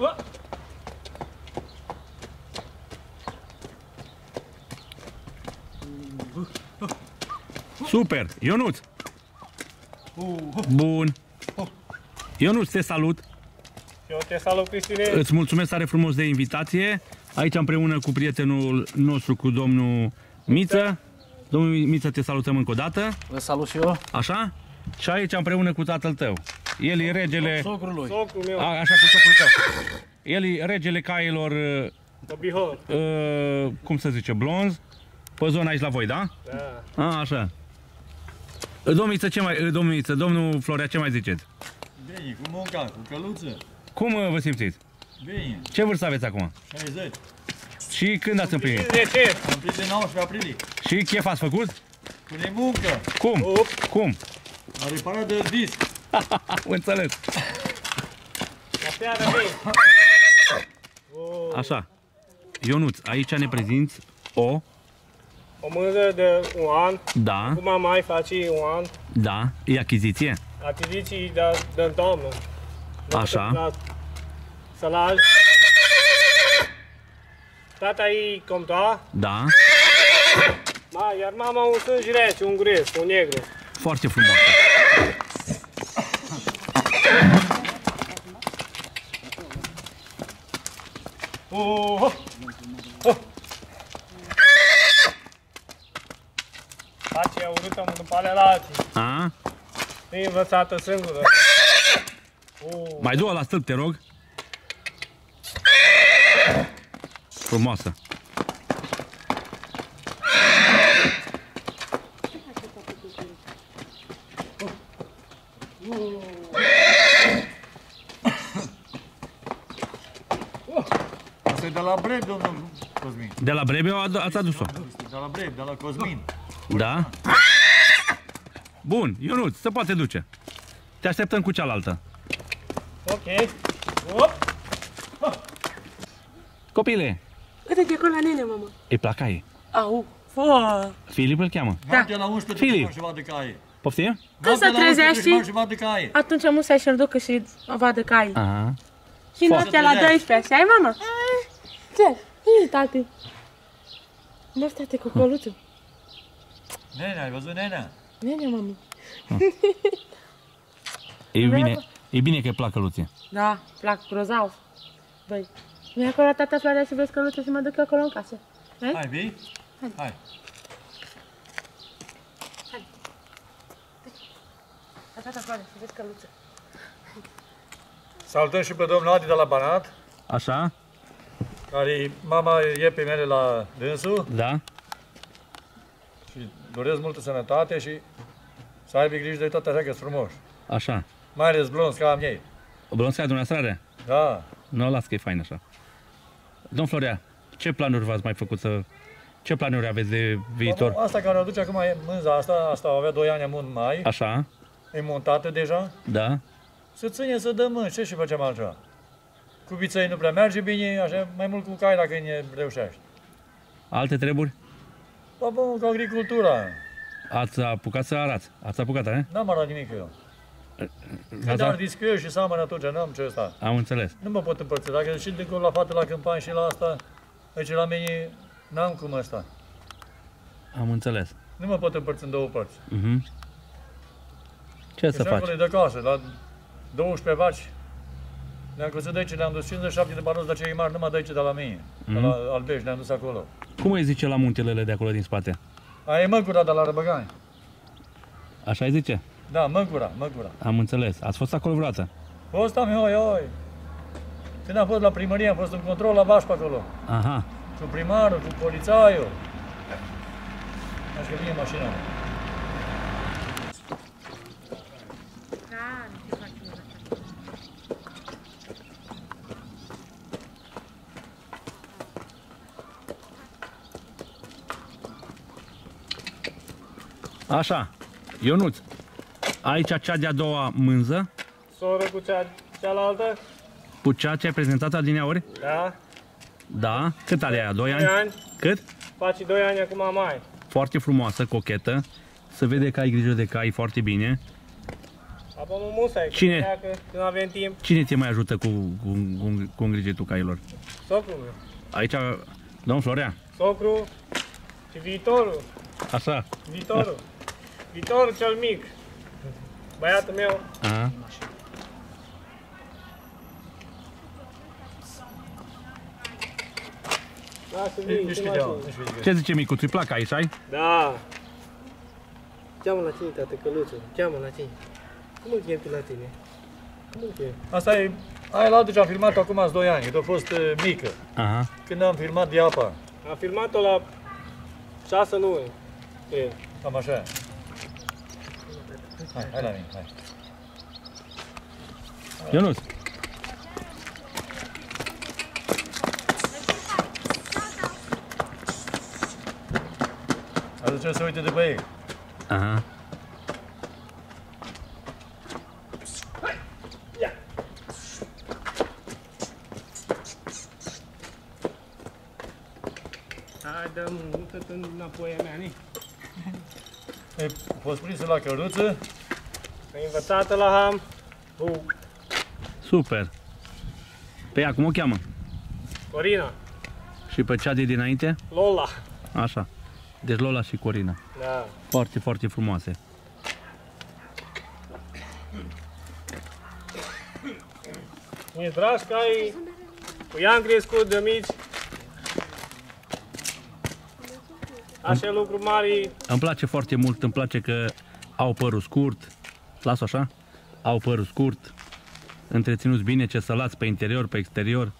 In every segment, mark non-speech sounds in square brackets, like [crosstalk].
Ua! Super! Ionuț! Bun! Ionuț, te salut! Eu te salut, Cristine. Îți mulțumesc tare frumos de invitație. Aici împreună cu prietenul nostru, cu domnul Miță. Domnul Miță, te salutăm încă o dată. Vă salut și eu. Așa? Și aici împreună cu tatăl tău. El e regele... Socrul lui. Socul meu, A, așa cu socul tău. El e regele cailor, pe Bihor. uh, cum să zice, blonz, pe zona aici la voi, da? Da. A, așa. Domnul Miță, ce mai, domnul Miță, domnul Florea, ce mai ziceți? Bine, cu munca, cu căluță. Cum uh, vă simțiți? Bine, Ce vârstă aveți acum? 60. Și când ați împlinit? De ce? Am prins de 19 aprilie. Și chef ați făcut? Cu de muncă. Cum? Up. Cum? A reparat de disc. Am [laughs] înțeles. La seara bine. O, Așa. Ionuț, aici ne prezinți o, o mână de un an. da, Acum mai faci un an. da, e achiziție. Achiziții de, de în toamnă. Așa. La salaj. Tata e compta. Da, Ma, iar mama un sânge rece, un gres, un negru. foarte frumos. Oh, oh, oh. Face urâtă după ale alții. A? E învățată singură. Oh. Mai du la stâlp, te rog. Frumoasă. Asta e de la Breb, domnul Cosmin. De la Brebe a- ați adus-o. Este de la Breb, de la Cosmin. Da? Bun, Ionuț, se poate duce. Te așteptăm cu cealaltă. Ok. Op. Copile, Uite-te acolo la nene, mama. îi plac caii. Au, fă. Filip îl cheamă. Noaptea la 11 Filip. trebuie să ceva de caie. Poftim? Când se Noaptea la 11 trezește? trebuie să ceva de caie. Atunci musa să-și ducă și vadă cai. Aha. Și noaptea la 12, așa ai, mama? Ce? Ii, tati. Nu state cu coluțul. Nene, ai văzut nene? Nene, mama. E bine, e bine că îi plac căluții. Da, plac grozav. Băi, nu acolo la tata Florea să vezi căluță și mă duc eu acolo în casă. Hai, vii? Hai. La tata Florea să vezi căluță. Salutăm și pe domnul Adi de la Banat, Așa? Care e mama iepe mele la dânsul Da? și doresc multă sănătate și să aibă grijă de tot așa că frumos. Așa. Mai ales blonzi ca am ei. O blonția dumneavoastră are? Da. Nu o las că e fain așa. Domn Florea, ce planuri v-ați mai făcut să... Ce planuri aveți de viitor? Asta care o aduce acum e mânza asta, asta avea 2 ani în mai, Așa? e montată deja. Da? Să ține să dăm mânci, ce și facem altceva? Cu viței nu prea merge bine, așa, mai mult cu cai dacă ne reușești. Alte treburi? Bă, bă, cu agricultura, Ați apucat să arați. Ați apucat, eh? n-am arat nimic eu. Ați Dar a... disc eu și seamănă atunci, n-am ce ăsta. Am înțeles. Nu mă pot împărți, dacă și dincolo la fată, la câmpan și la asta, aici la mine, n-am cum ăsta. Am înțeles. Nu mă pot împărți în două părți. Mhm. Ce să Și faci? acolo e de casă, la 12 vaci. Ne-am căzut de aici, ne-am dus 57 de baroți, dar cei mari numai de aici, de la mine. De la Albești, ne-am dus acolo. Cum îi zice la muntelele de acolo din spate? Aia e măgura de la Răbăgani. Așa îi zice? Da, măgura, măgura. Am înțeles. Ați fost acolo vreodată? Fost am eu, oi. Când am fost la primărie, am fost în control la Baș pe acolo. Aha. Cu primarul, cu polițaiul. Așa că vine mașina. Așa. Ionuț, aici cea de-a doua mânză, Soră cu cea, cealaltă. cu cea ce ai prezentat adineauri? Da. Da. Cât are aia? 2 Doi ani? ani. Cât? Face 2 ani acum mai. Foarte frumoasă, cochetă. Se vede că ai grijă de cai foarte bine. Apă mă musai, că Cine? pleacă când avem timp. Cine te mai ajută cu, cu, cu, cu îngrijitul cailor? Socrul meu. Aici, domn Florea, Socru și viitorul. așa. Viitorul. Viitorul cel mic. Băiatul meu. Aha. Lasă Nici vin, nici ce cât mai iau, faci? nici cât Ce zice micu, ți plac aici, ai? Da. Cheamă la tine, tată, căluțul. Cheamă la tine. Cum îl chem tu la tine? Cum îl chem? Asta e, aia la altă ce am filmat acum azi 2 ani, când a fost uh, mică. Aha. Când am filmat de apa, Am filmat-o la 6 luni. Cred. cam așa. Hai, hai la mine, hai. Ionuț, Aduce să uite după ei. aha. Hai, dăm tot înapoi a mea, ni. E, a fost prinsă la căruță, Am învățat la ham. Bu, Super. Pe ea, cum o cheamă? Corina, Și pe cea de dinainte? Lola. Așa. Deci Lola și Corina. Da. Foarte, foarte frumoase. Mi-e drag că ai... Cu ea am crescut de mici. Așa lucruri mari. Îmi place foarte mult, îmi place că au părul scurt. Las așa? Au părul scurt. Întreținuți bine, ce sălați pe interior, pe exterior.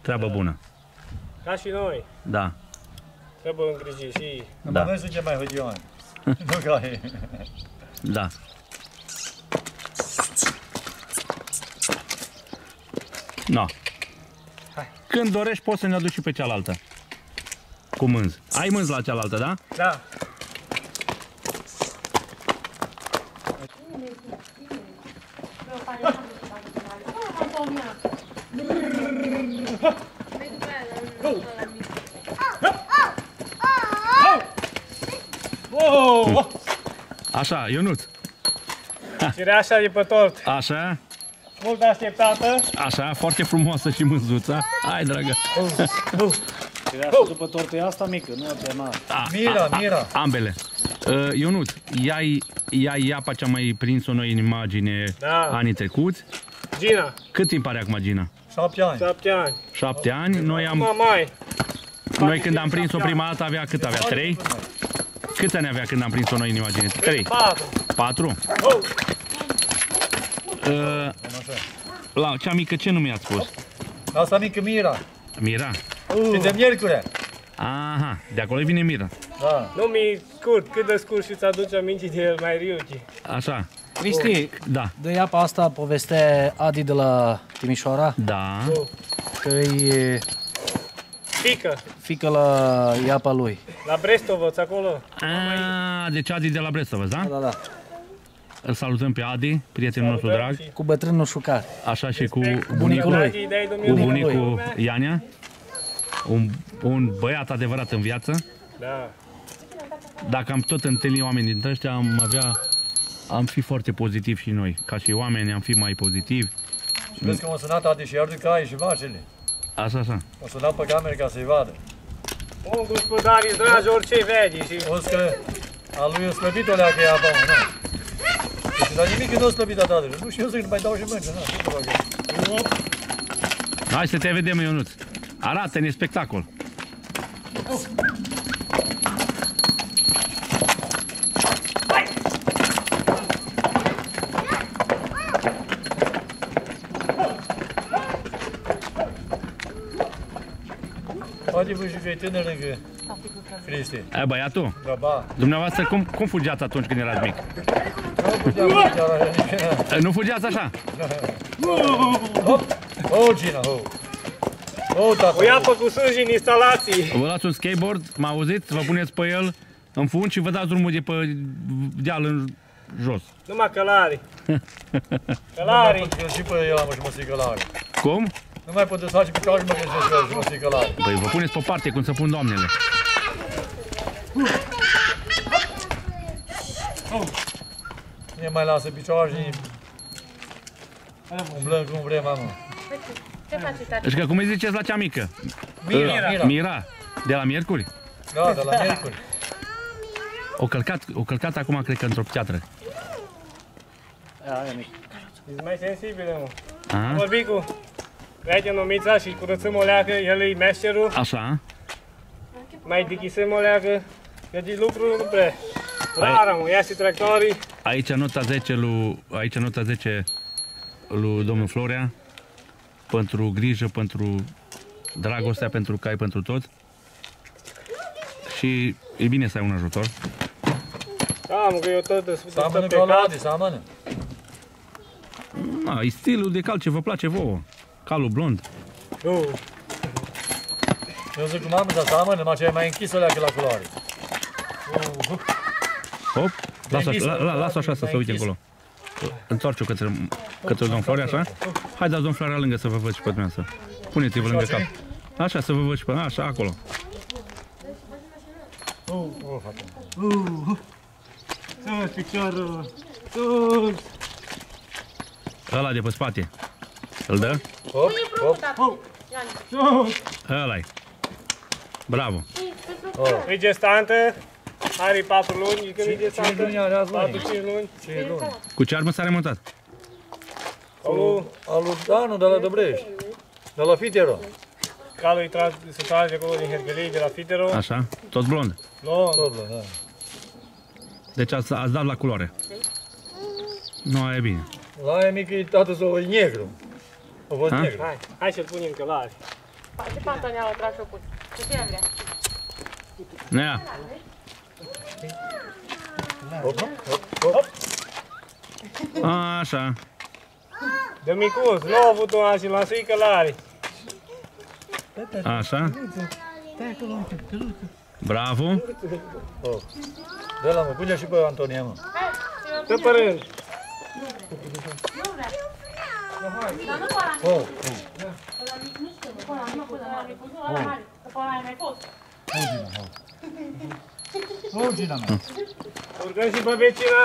Treabă bună. Ca și noi. Da. Trebuie îngriji și... Da. da. noi suntem mai hădioani. [laughs] nu ca ei. Da. No. Când dorești poți să ne aduci și pe cealaltă. Cu mânz. Ai mânz la cealaltă, da? Da. Oh! Așa, Ionuț. Cireașa de pe tort. Așa, Mult așteptată. așa, foarte frumoasă și mânzuța. Hai, dragă. Cireașa după tortul e asta mică, nu e mare. A, Mira, Mira. ambele. Uh, Ionuț, ia-i, ia apa ce am mai prins-o noi în imagine Da. anii trecuți. Gina, Cât timp are acum Gina? Șapte ani. 7 ani. Șapte ani. Noi, am, Acum mai. noi când am prins-o prima dată avea cât avea? Trei? Câți ani avea când am prins-o noi în imagine? Trei? 4. Patru? Oh! Uh, la cea mică ce nume ați spus? Asta mică Mira. Mira? Și de miercure. Aha, de acolo vine Mira. Da. Nu mi scurt, cât de scurt și-ți aduce aminte de el mai riuci. Așa, Cristi, da. de apa asta povestea Adi de la Timișoara, Da. că e Pică, fică la iapa lui. la Brestovăț acolo. A, deci Adi de la Brestov, da? Da, da. Îl salutăm pe Adi, prietenul nostru drag, Și Cu bătrânul șucar. așa și cu bunicul bunicul, lui. dragii de-ai cu Dumnezeu. bunicul Iania. Un, un băiat adevărat în viață. Da. Dacă am tot întâlnit oameni dintre ăștia, am avea, am fi foarte pozitiv și noi. Ca și oameni am fi mai pozitivi. Și vezi că m-a sunat Adi și iardu caii și vașele. Așa, așa. M-a sunat pe cameră ca să-i vadă. Un gospodari dragi, orice vede și... O că a lui o slăbit o leacă ea acum, nu? Deci la nimic nu o slăbit a tatălui. Nu știu eu să-i mai dau și mâncă, nu? Ce să fac eu? Hai să te vedem, Ionuț. Arată-ne spectacol. Poate vă și că e tânăr lângă Cristi. Ai băiatul? Da, ba. Dumneavoastră, cum, cum fugeați atunci când erați mic? Nu puteam chiar așa nici. Eh, Nu fugeați așa? Oh, Gina, oh. Oh, tata. O iapă cu sânge în instalații. Vă luați un skateboard, mă auziți? Vă puneți pe el în fund și vă dați drumul de pe deal în jos. Numai călari. [laughs] Călari. Eu și pe el am și mă călare. Cum? Nu mai pot să faci picioare și mă gândesc și eu și mă călare. Păi vă puneți pe parte cum să pun doamnele. Nu mai lasă picioare și Umblăm cum vrem, mamă. Ce faci, tati? Deci că cum îi ziceți la cea mică? Mira, Mira. Mira. De la Miercuri? Da, de la Miercuri. O călcat, o călcat acum, cred că într-o piatră. Aia, mic. Ești mai sensibil, mă. A? Vorbi cu prietenul Mița și curățăm o leacă, el e meșterul, Așa. mai dichisăm o leacă, că de lucru nu prea. Rara, mă, ia și tractorii. Aici nota 10 lui, aici nota 10 lui domnul Florea. Pentru grijă, pentru dragostea, pentru cai, pentru tot. Și e bine să ai un ajutor. Da, mă, că eu tot sunt Seamănă pe ca la cal. Adi, seamănă. A, e stilul de cal ce vă place vouă. Calul blond. Nu, Eu zic cu mamă, dar seamănă, numai ce e mai închisă leacă la culoare. Hop, lasă, închis, la, la, lasă așa să mai se uite închis. Acolo. Întoarce-o către, către domnul Florea, așa? Hai, dați domnul Florea lângă să vă văd și pe dumneavoastră. Puneți-vă lângă cap. Așa, să vă văd și pe... Așa, acolo. sus, piciorul, sus. Ăla de pe spate. Îl dă? Hop, hop. Sus. Ăla-i. Bravo. E gestantă, are 4 luni, când e Cinci gestantă? luni are azi, măi. 4-5 luni. Ce luni? Cu ce armă s-a remontat? Calul, Al lui Danu de la Dobrești. De la Fitero. calul îi trage, se trage acolo din hergălii de la Fitero. Așa, tot blond. Nu, Tot, bă, da. Deci ați, ați dat la culoare. Nu, e bine. La aia mică e tată sau e negru. A fost Ha? negru. hai, hai să-l punem călare. Ce pantoneală tragi o pun? Ce te vrea? Nea, Hop, hop, hop. așa. De micuț, nu a avut un an și l-am suit călare. Așa. Bravo. hop. De la mă, pune și pe Antonia, mă. Tăpărând. Dar nu ăla Hop, hop. ăla, nu până la micuț, nu ăla mare. Că ăla ai mai fost. Hop, Gina mea. Urcăm și pe vecina.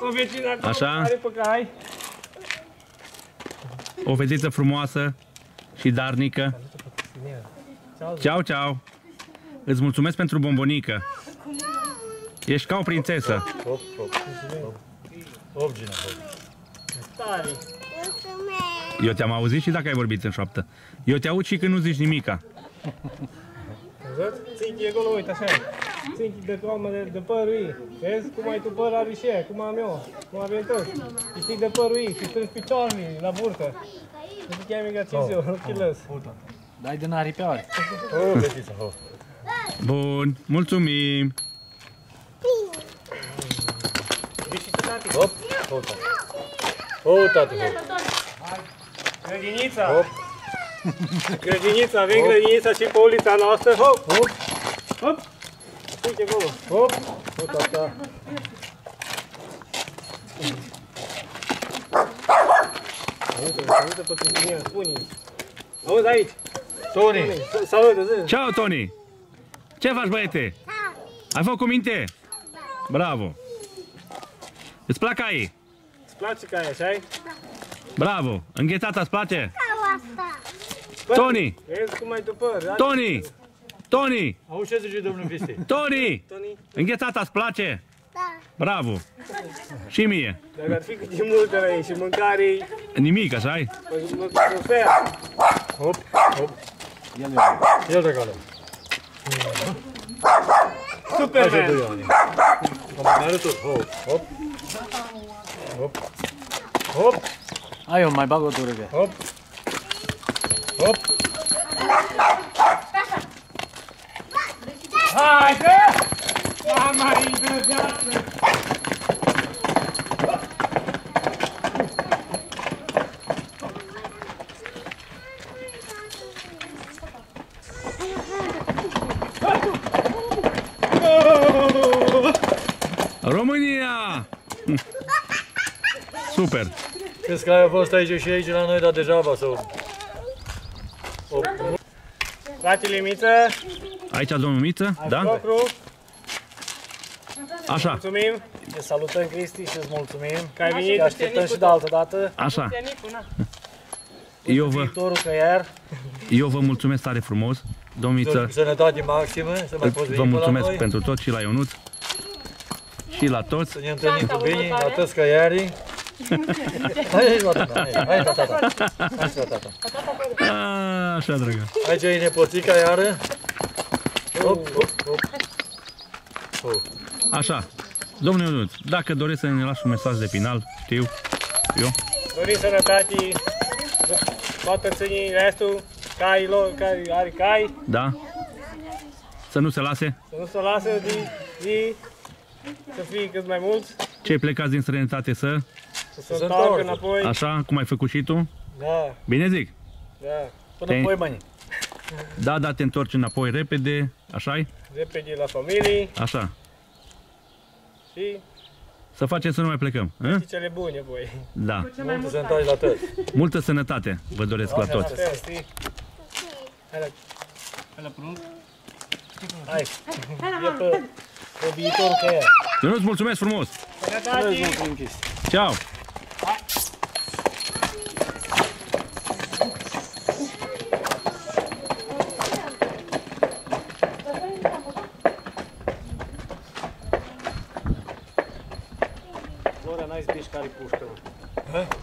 Pe vecina acolo Așa. care pe cai. O fetiță frumoasă și darnică. Ceau, ceau. Îți mulțumesc pentru bombonică. Ești ca o prințesă. Hop, hop. Hop, hop Gina, hop. Tare. Eu te-am auzit și dacă ai vorbit în șoaptă. Eu te aud și când nu zici nimica. Văd? Ținchi acolo, uite așa. Ținchi de toamnă de, de părul ei. Vezi cum ai tu păr are și ea, cum am eu, cum avem toți. Și ții de părul ei și strângi picioarele la burtă. Nu te chiami ca țiziu, nu te lăs. Dai din aripeoare. Hop, fetița, hop. Bun, mulțumim. Hop, hop, tată. Hop, tată, hop. Grădinița. Hop. Grădinița, avem grădinița și pe ulița noastră. Hop, Hop, hop. Uite acolo. hop. Hop, tata. Uite, salută pe Cristina, spune Auzi aici. Tony. Salută, zi. Ceau, Tony. Ce faci, băiete? Ai făcut minte? Bravo. Îți plac ai? Îți place ca e, așa Bravo. Înghețata îți place? Bă, Tony! Vezi cum ai tu păr. da? Tony! Tony! Auzi ce zice domnul Cristi? [laughs] Tony! Tony, Înghețata îți place? Bravo. Și mie. dacă ar fi cât de multe la ei și mâncare, Nimic, așa ai? mă, mă, mă fer. Hop, hop. El de acolo. Hai să Superman. doi ani. Am mai arătat. Hop, hop. Hop. Hop, Ai, eu mai bag o tură de. hop. Hop. Haide! Mama, e de viață. România! Super. Crezi că ai fost aici și aici la noi, dar degeaba sau... Fratele Miță, Aici domnul Miță, da? socru, Așa, Mulțumim Te salutăm, Cristi, și îți mulțumim. că ai Te venit. așteptăm și de altă dată. așa. Tenicu, na. [laughs] Eu vă, Viitorul căier. eu vă mulțumesc tare frumos. Domniță, Sănătate maximă, să mai poți vă veni pe la mulțumesc noi. pentru tot și la Ionut. Și la toți. Să ne întâlnim Ceanta cu bine, la următoare. toți căiarii. [laughs] Hai, hai, la tata, hai, hai, la tata. Hai, la tata. A, Așa, dragă. Aici e nepoțica iară. Hop, hop, hop. Așa. Domnule Ionut, dacă doresc să ne lași un mesaj de final, știu, eu. Dorim sănătate, toată ținii, restul, cailor, care are cai, Da? Să nu se lase. să nu se lasă de zi, să fie cât mai mulți, Cei plecați din străinătate să, să se se întoarcă întoarcă. înapoi. așa cum ai făcut și tu. Da, Bine zic? da, Până Te- apoi, mâine. Da, da, te întorci înapoi repede, așa repede la familie Așa. și Să facem să nu mai plecăm. A? și cele bune, voi. Da. Ce mai Multă mult sănătate la toți. Multă sănătate vă doresc la toți. Asta, știi? Hai la, hai la prunc. Hai, Hai la e mama. pe, pe viitorul căier. Eu nu-ți mulțumesc frumos. Sănătate! Mulțumim, Cristi. Ceau.